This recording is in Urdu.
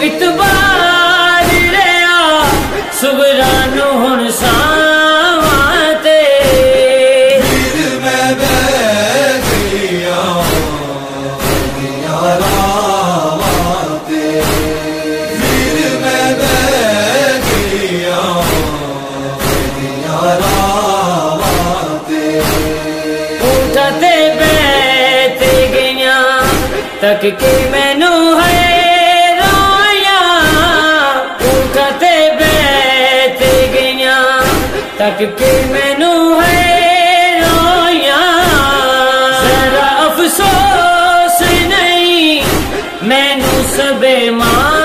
اعتبار ریا سبران ہن ساماتے میں گیا دنیا میں گیا دنیا تک کی مینو ہے رویا کتے بیت گیا تک کے مینو ہے رویا ذرا افسوس نہیں مینو سب ماں